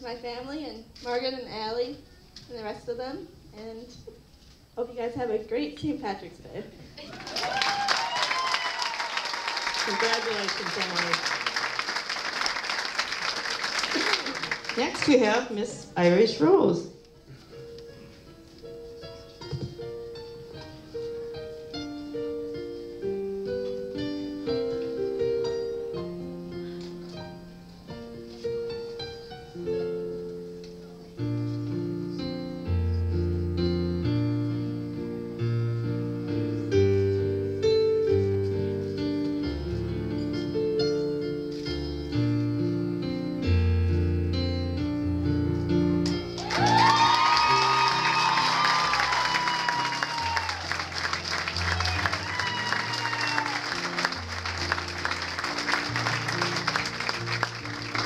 my family and Margaret and Allie and the rest of them. And hope you guys have a great St. Patrick's Day. Congratulations, Emily. Next, we have Miss Irish Rose.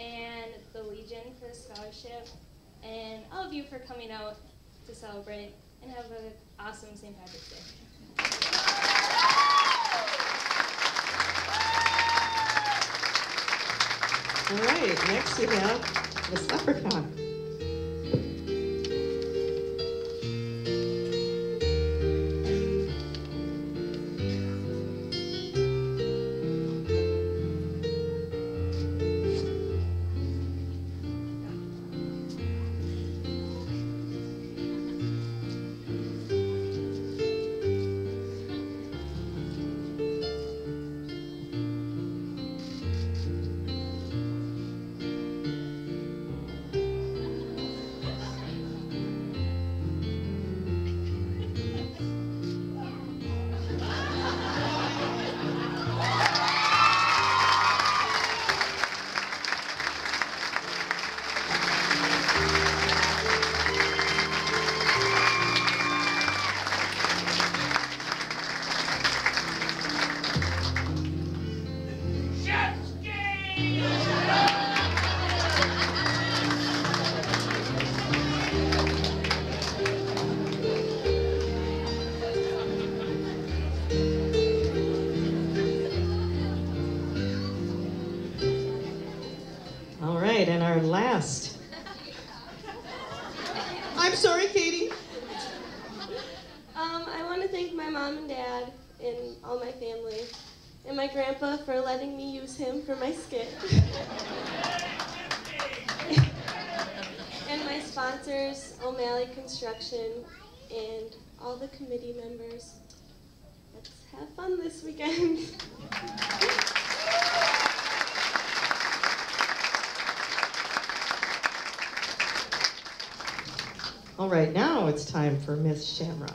and the Legion for the scholarship, and all of you for coming out to celebrate and have an awesome St. Patrick's Day. All right, next we have Miss Leprechaun. All right, and our last. I'm sorry, Katie. Um, I want to thank my mom and dad and all my family and my grandpa for letting me use him for my skit. and my sponsors, O'Malley Construction, and all the committee members. Let's have fun this weekend. All right, now it's time for Miss Shamrock.